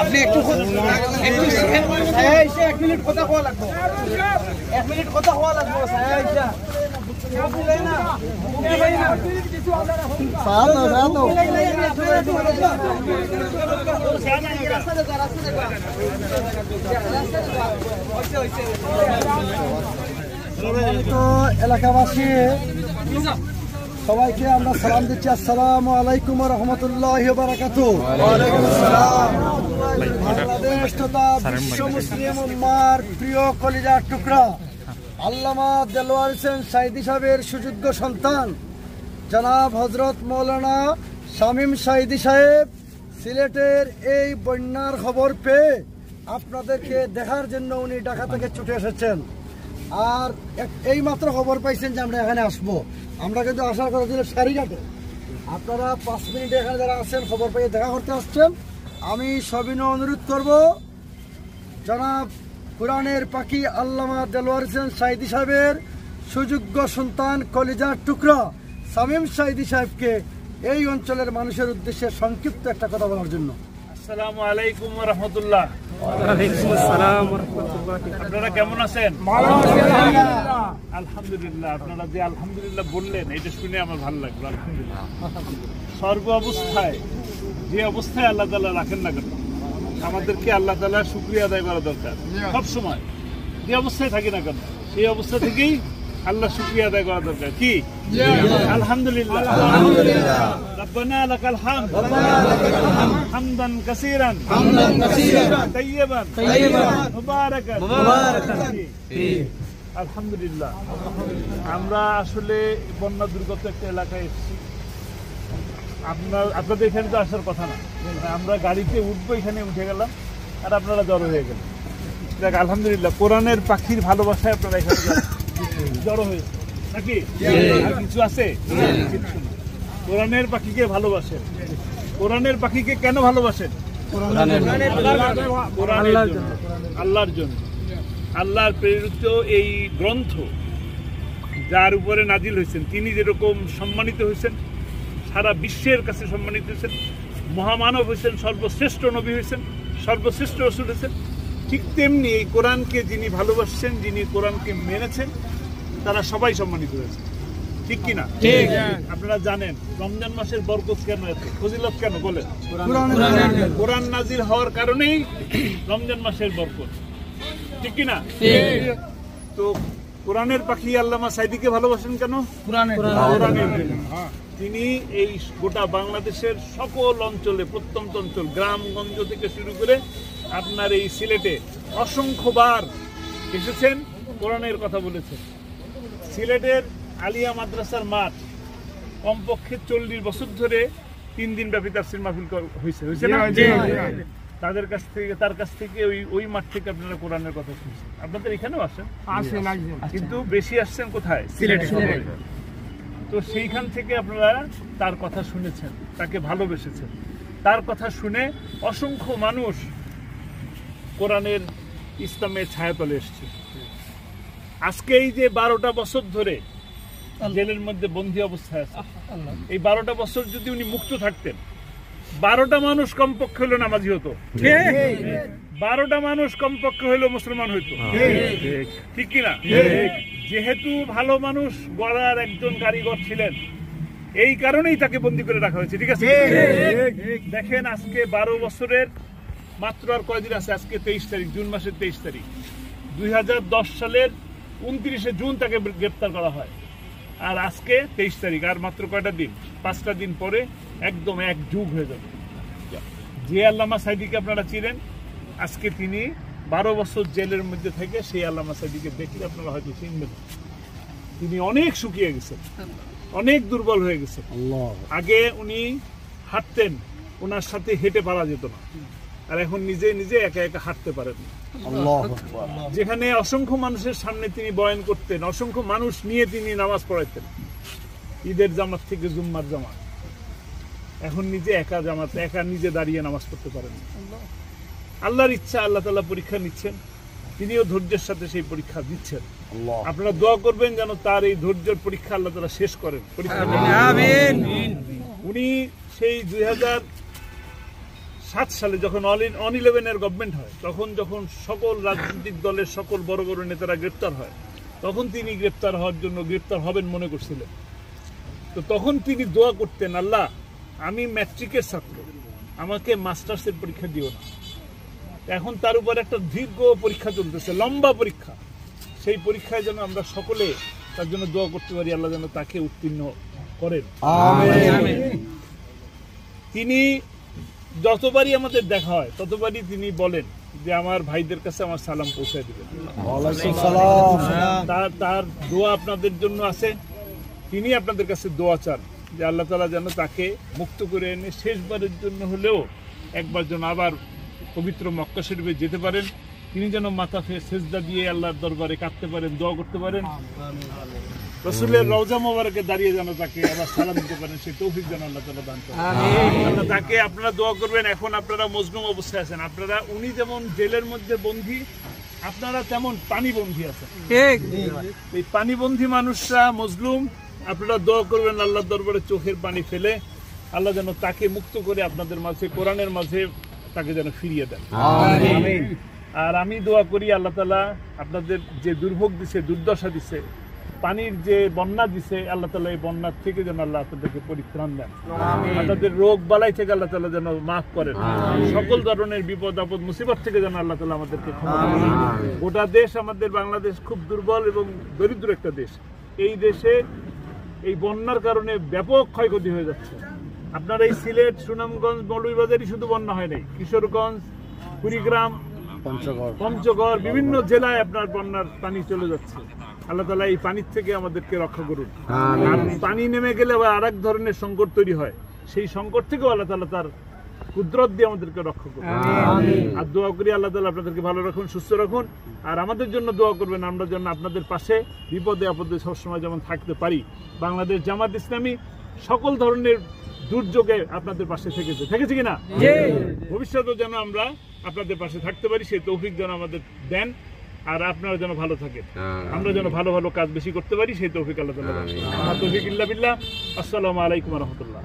আপনি একটু একটু ছায়া এসে এক মিনিট কথা হওয়া লাগবে এক মিনিট কথা হওয়া লাগবে ছায়া এসে তো এলাকাবাসী সবাইকে আমরা সালাম দিচ্ছি। আসসালাম আলাইকুম রহমতুল্লাহ বারাকাত বাংলাদেশ তথা বিশ্ব মুসলিম উম্মার প্রিয় কলিজার টুকরা আল্লামা দেলোয়ার হোসেন সাইদি সাহেবের সুযোগ্য সন্তান জনাব হজরত মৌলানা শামীম সাইদি সাহেব সিলেটের এই বন্যার খবর পেয়ে আপনাদেরকে দেখার জন্য উনি ঢাকা থেকে ছুটে এসেছেন। আর এই মাত্র খবর পাইছেন যে আমরা এখানে আসব। আমরা কিন্তু আসার কথা ছিল সারিঘাটে। আপনারা পাঁচ মিনিট এখানে যারা আছেন, খবর পেয়ে দেখা করতে আসছেন। আমি সবিনয় অনুরোধ করব, জনাব কোরআনের পাখি আল্লামা দেলোয়ার হোসেন সাইদি সাহেবের সুযোগ্য সন্তান কলিজার টুকরা সামিম সাইদি সাহেবকে এই অঞ্চলের মানুষের উদ্দেশ্যে সংক্ষিপ্ত একটা কথা বলার জন্য। আসসালামু আলাইকুম রহমতুল্লাহ। আপনারা কেমন আছেন? আলহামদুলিল্লাহ আপনারা যে আলহামদুলিল্লাহ বললেন এটা শুনে আমার ভালো লাগল আলহামদুলিল্লাহ। সর্ব অবস্থায় যে অবস্থায় আল্লাহ তালা রাখেন না কেন? আমাদেরকে আল্লাহ তালা শুক্রিয়া আদায় করা দরকার। সব সময় যে অবস্থায় থাকি না কেন? সেই অবস্থা থেকেই আল্লাহ শুক্রিয়া আদায় করা দরকার কি আলহামদুলিল্লাহ রব্বানা লাকাল হামদ হামদান কাসীরান طيبا মুবারাকান আলহামদুলিল্লাহ আমরা আসলে বন্যা দুর্গত একটা এলাকায় এসেছি আপনার আপনাদের এখানে তো আসার কথা না আমরা গাড়িতে উঠবো এখানে উঠে গেলাম আর আপনারা জড়ো হয়ে গেলেন দেখ আলহামদুলিল্লাহ কোরআনের পাখির ভালোবাসায় আপনারা এখানে জড়ো হয়েছে নাকি? আর কিছু আছে? কোরআনের পাখিকে ভালোবাসেন। কোরআনের পাখিকে কেন ভালোবাসেন? কোরআনের জন্য। আল্লাহর জন্য। আল্লাহর প্রেরিত এই গ্রন্থ যার উপরে নাজিল হয়েছেন তিনি যেরকম সম্মানিত হয়েছেন সারা বিশ্বের কাছে সম্মানিত হয়েছেন মহামানব হয়েছেন সর্বশ্রেষ্ঠ নবী হয়েছেন সর্বশ্রেষ্ঠ রসুল হয়েছেন ঠিক তেমনি এই কোরআনকে যিনি ভালোবাসছেন যিনি কোরআনকে মেনেছেন তারা সবাই সম্মানিত হয়েছে। ঠিক কিনা? আপনারা জানেন রমজান মাসের বরকত কেন এত? ফজিলত কেন? বলেন। কোরআন নাজির হওয়ার কারণেই রমজান মাসের বরকত। ঠিক কিনা? তো কোরআনের পাখি আল্লামা সাইদিকে ভালোবাসেন কেন? তিনি এই গোটা বাংলাদেশের সকল অঞ্চলে প্রত্যন্ত অঞ্চল গ্রামগঞ্জ থেকে শুরু করে আপনার এই সিলেটে অসংখ্যবার এসেছেন কোরআনের কথা বলেছেন। সিলেটের আলিয়া মাদ্রাসার মাঠ কমপক্ষে চল্লিশ বছর ধরে তিন দিন ব্যাপী তাফসির মাহফিল হয়েছে হয়েছে না? তাদের কাছ থেকে তার কাছ থেকে ওই ওই মাঠ থেকে আপনারা কোরআনের কথা শুনছেন। আপনাদের এখানেও আসেন কিন্তু বেশি আসছেন কোথায়? সিলেটে। তো সেইখান থেকে আপনারা তার কথা শুনেছেন তাকে ভালোবেসেছেন। তার কথা শুনে অসংখ্য মানুষ কোরআনের ইসলামের ছায়াতলে এসছে। আজকে এই যে বারোটা বছর ধরে জেলের মধ্যে বন্দি অবস্থায় আছে। এই বারোটা বছর যদি উনি মুক্ত থাকতেন বারোটা মানুষ কমপক্ষে হলো নামাজি হতো। বারোটা মানুষ কমপক্ষে হইল মুসলমান হইতো। ঠিক। কিনা? যেহেতু ভালো মানুষ গড়ার একজন কারিগর ছিলেন এই কারণেই তাকে বন্দি করে রাখা হয়েছে ঠিক আছে? দেখেন আজকে বারো বছরের মাত্র আর কয়দিন আছে? আজকে তেইশ তারিখ জুন মাসের তেইশ তারিখ। দুই হাজার দশ সালের উনত্রিশে জুন তাকে গ্রেপ্তার করা হয়। আর আজকে তেইশ তারিখ আর মাত্র কয়টা দিন? পাঁচটা দিন পরে একদম এক যুগ হয়ে যাবে। যে আল্লামা সাইদিকে আপনারা চিনেন আজকে তিনি বারো বছর জেলের মধ্যে থেকে সেই আল্লামা সাইদিকে দেখলে আপনারা হয়তো চিনবেন। তিনি অনেক শুকিয়ে গেছেন অনেক দুর্বল হয়ে গেছেন। আগে উনি হাঁটতেন ওনার সাথে হেঁটে পারা যেত না। আর এখন নিজে নিজে একা একা হাঁটতে পারেন যেখানে অসংখ্য মানুষের সামনে তিনি বয়ান করতেন অসংখ্য মানুষ নিয়ে তিনি নামাজ পড়াইতেন। ঈদের জামাত থেকে জুম্মার জামাত। এখন নিজে একা জামাত একা নিজে দাঁড়িয়ে নামাজ পড়তে পারেন আল্লাহর ইচ্ছা আল্লাহ তালা পরীক্ষা নিচ্ছেন। তিনিও ধৈর্যের সাথে সেই পরীক্ষা দিচ্ছেন। আপনারা দোয়া করবেন যেন তার এই ধৈর্যের পরীক্ষা আল্লাহ তালা শেষ করেন। পরীক্ষা উনি সেই দুই হাজার সাত সালে যখন অল অন ইলেভেনের গভর্নমেন্ট হয় তখন যখন সকল রাজনৈতিক দলের সকল বড় বড় নেতারা গ্রেপ্তার হয় তখন তিনি গ্রেপ্তার হওয়ার জন্য গ্রেপ্তার হবেন মনে করছিলেন। তো তখন তিনি দোয়া করতেন আল্লাহ আমি ম্যাট্রিকের ছাত্র আমাকে মাস্টার্সের পরীক্ষা দিও না। এখন তার উপর একটা দীর্ঘ পরীক্ষা চলতেছে লম্বা পরীক্ষা। সেই পরীক্ষায় যেন আমরা সকলে তার জন্য দোয়া করতে পারি আল্লাহ যেন তাকে উত্তীর্ণ করেন। তিনি যতবারই আমাদের দেখা হয় ততবারই তিনি বলেন যে আমার ভাইদের কাছে আমার সালাম পৌঁছায় দিবেন। তার তার দোয়া আপনাদের জন্য আছে। তিনি আপনাদের কাছে দোয়া চান যে আল্লাহ তালা যেন তাকে মুক্ত করে এনে শেষবারের জন্য হলেও একবার যেন আবার পবিত্র মক্কা শরীফে যেতে পারেন। তিনি যেন মাথা ফে সেজদা দিয়ে আল্লাহর দরবারে কাঁদতে পারেন দোয়া করতে পারেন। রসুলের রওজা মোবারকে দাঁড়িয়ে যেন তাকে আবার সালাম দিতে পারেন সেই তৌফিক যেন আল্লাহ তালা দান করেন। আল্লাহ তাকে আপনারা দোয়া করবেন এখন আপনারা মজলুম অবস্থায় আছেন। আপনারা উনি যেমন জেলের মধ্যে বন্দী আপনারা তেমন আছেন। এই পানিবন্ধী মানুষরা মজলুম আপনারা দোয়া করবেন আল্লাহর দরবারে চোখের পানি ফেলে আল্লাহ যেন তাকে মুক্ত করে আপনাদের মাঝে কোরআনের মাঝে তাকে যেন ফিরিয়ে দেন। আর আমি দোয়া করি আল্লাহ তালা আপনাদের যে দুর্ভোগ দিছে দুর্দশা দিছে পানির যে বন্যা দিছে আল্লাহ তালা এই বন্যার থেকে যেন আল্লাহ আপনাদেরকে পরিত্রাণ দেন। আপনাদের রোগ বালাই থেকে আল্লাহ তালা যেন মাফ করেন। সকল ধরনের বিপদ আপদ মুসিবত থেকে যেন আল্লাহ তালা আমাদেরকে গোটা দেশ আমাদের বাংলাদেশ খুব দুর্বল এবং দরিদ্র একটা দেশ। এই দেশে এই বন্যার কারণে ব্যাপক ক্ষয়ক্ষতি হয়ে যাচ্ছে। আপনার এই সিলেট সুনামগঞ্জ মৌলভীবাজারই শুধু বন্যা হয় নাই। কিশোরগঞ্জ কুড়িগ্রাম পঞ্চগড়। পঞ্চগড় বিভিন্ন জেলায় আপনার বন্যার পানি চলে যাচ্ছে। আল্লাহ তালা এই পানির থেকে আমাদেরকে রক্ষা করুন। পানি নেমে গেলে আবার আরেক ধরনের সংকট তৈরি হয়। সেই সংকট থেকেও আল্লাহ তালা তার কুদরত দিয়ে আমাদেরকে রক্ষা করুন। আর দোয়া করি আল্লাহ তালা আপনাদেরকে ভালো রাখুন সুস্থ রাখুন। আর আমাদের জন্য দোয়া করবেন আমরা যেন আপনাদের পাশে বিপদে আপদে সবসময় যেমন থাকতে পারি। বাংলাদেশ জামাত ইসলামী সকল ধরনের দুর্যোগে আপনাদের পাশে থেকেছে। থেকেছে কিনা? ভবিষ্যতেও যেন আমরা আপনাদের পাশে থাকতে পারি সেই তৌফিক যেন আমাদের দেন। আর আপনারা যেন ভালো থাকেন। আমরা যেন ভালো ভালো কাজ বেশি করতে পারি সেই তৌফিক আল্লাহ। তৌফিক ইল্লা বিল্লাহ। আসসালামু আলাইকুম রহমতুল্লাহ।